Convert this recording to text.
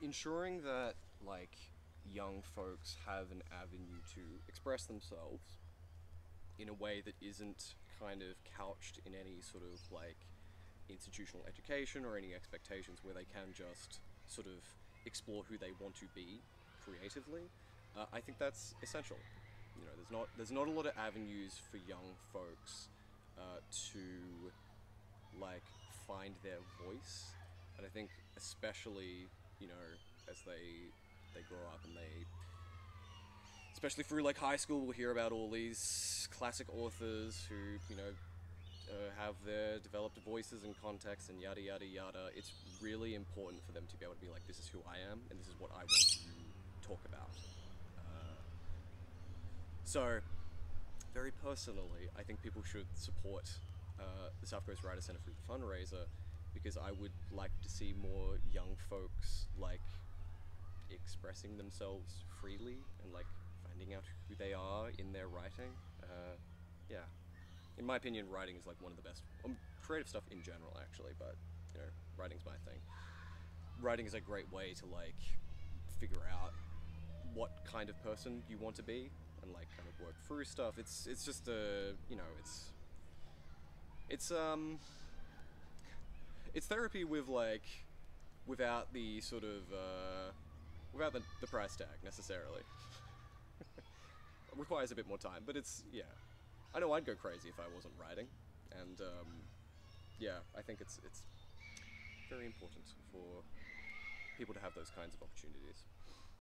ensuring that like young folks have an avenue to express themselves in a way that isn't kind of couched in any sort of like institutional education or any expectations where they can just sort of explore who they want to be creatively. Uh, I think that's essential. You know, there's not there's not a lot of avenues for young folks uh, to like find their voice, and I think especially you know as they they grow up and they especially through like high school we'll hear about all these classic authors who you know uh, have their developed voices and context and yada yada yada. It's really important for them to be able to be like this is who i am and this is what i want to talk about. Uh, so very personally i think people should support uh, the south coast writer center through the fundraiser because i would like to see more young folks like expressing themselves freely and like finding out who they are in their writing. Uh, yeah, in my opinion, writing is like one of the best um, creative stuff in general, actually. But you know, writing's my thing. Writing is a great way to like figure out what kind of person you want to be and like kind of work through stuff. It's it's just a you know it's it's um it's therapy with like without the sort of uh, without the, the price tag necessarily. Requires a bit more time, but it's yeah. I know I'd go crazy if I wasn't writing, and um, yeah, I think it's it's very important for people to have those kinds of opportunities.